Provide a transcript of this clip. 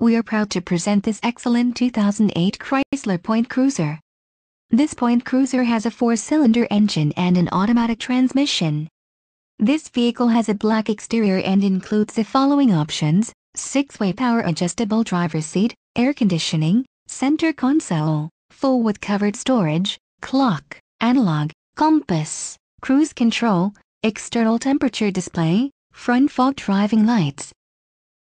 we are proud to present this excellent 2008 Chrysler PT Cruiser. This PT Cruiser has a four-cylinder engine and an automatic transmission. This vehicle has a black exterior and includes the following options, six-way power adjustable driver seat, air conditioning, center console, full with covered storage, clock, analog, compass, cruise control, external temperature display, front fog driving lights.